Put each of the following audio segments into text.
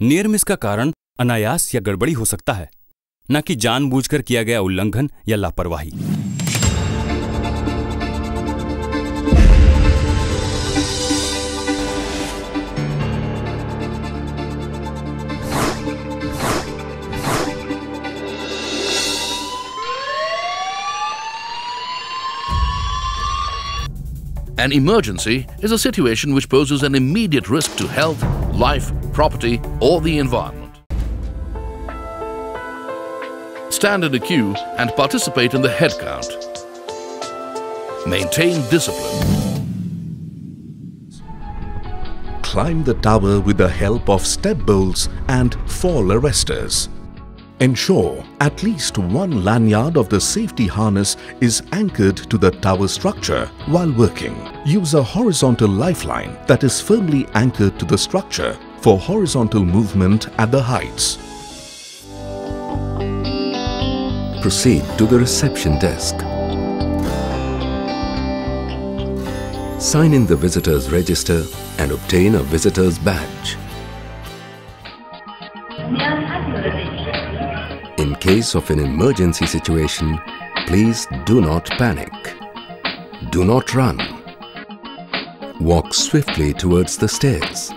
Near miss का कारण अनायास या गड़बड़ी हो सकता है, न कि जानबूझकर किया गया उल्लंघन या लापरवाही। An emergency is a situation which poses an immediate risk to health, life, property, or the environment. Stand in a queue and participate in the head count. Maintain discipline. Climb the tower with the help of step bolts and fall arresters. Ensure at least one lanyard of the safety harness is anchored to the tower structure while working. Use a horizontal lifeline that is firmly anchored to the structure for horizontal movement at the heights. Proceed to the reception desk. Sign in the visitor's register and obtain a visitor's badge. Case of an emergency situation, please do not panic. Do not run. Walk swiftly towards the stairs.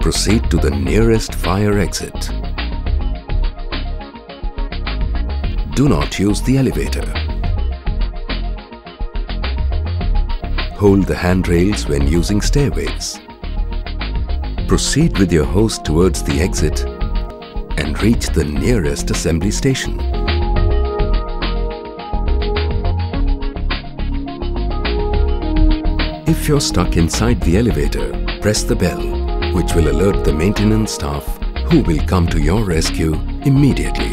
Proceed to the nearest fire exit. Do not use the elevator. Hold the handrails when using stairways. Proceed with your host towards the exit and reach the nearest assembly station. If you're stuck inside the elevator, press the bell, which will alert the maintenance staff who will come to your rescue immediately.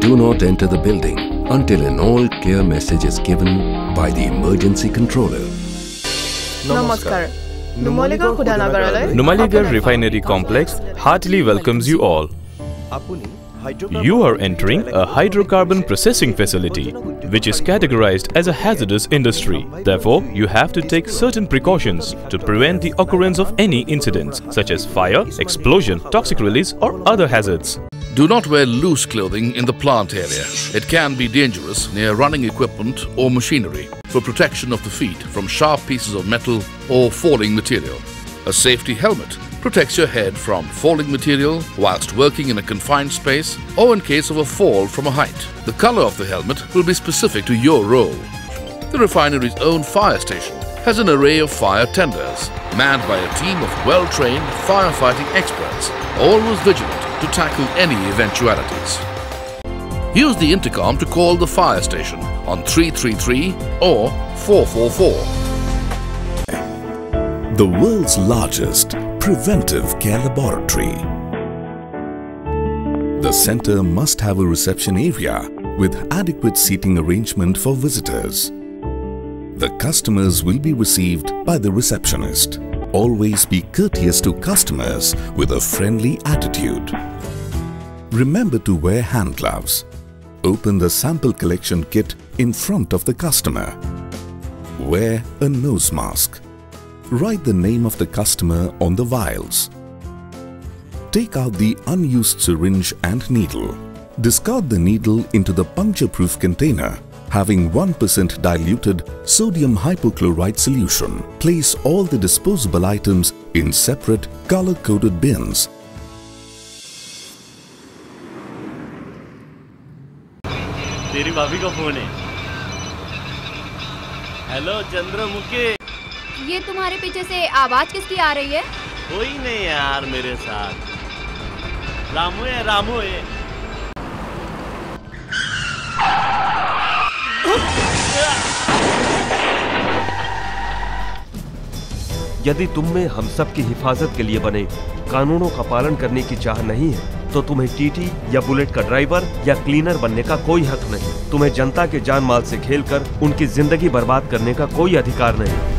Do not enter the building until an all clear message is given by the emergency controller. Namaskar. Numaligarh Refinery Complex heartily welcomes you all. You are entering a hydrocarbon processing facility, which is categorized as a hazardous industry. Therefore, you have to take certain precautions to prevent the occurrence of any incidents, such as fire, explosion, toxic release or other hazards. Do not wear loose clothing in the plant area. It can be dangerous near running equipment or machinery for protection of the feet from sharp pieces of metal or falling material. A safety helmet protects your head from falling material whilst working in a confined space or in case of a fall from a height. The color of the helmet will be specific to your role. The refinery's own fire station has an array of fire tenders, manned by a team of well-trained firefighting experts, always vigilant to tackle any eventualities. Use the intercom to call the fire station on 333 or 444. The world's largest preventive care laboratory. The center must have a reception area with adequate seating arrangement for visitors. The customers will be received by the receptionist. Always be courteous to customers with a friendly attitude. Remember to wear hand gloves. Open the sample collection kit in front of the customer. Wear a nose mask. Write the name of the customer on the vials. Take out the unused syringe and needle. Discard the needle into the puncture-proof container having 1% diluted sodium hypochlorite solution. Place all the disposable items in separate color-coded bins तेरी भाभी का phone है hello Chandramukhi ये तुम्हारे पीछे से आवाज़ किसकी आ रही है कोई नहीं यार मेरे साथ रामू है रामू है यदि तुम में हम सब की हिफाजत के लिए बने कानूनों का पालन करने की चाह नहीं है तो तुम्हें टीटी या बुलेट का ड्राइवर या क्लीनर बनने का कोई हक नहीं। तुम्हें जनता के जान माल से खेलकर उनकी ज़िंदगी बर्बाद करने का कोई अधिकार नहीं।